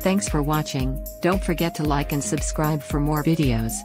Thanks for watching, don't forget to like and subscribe for more videos.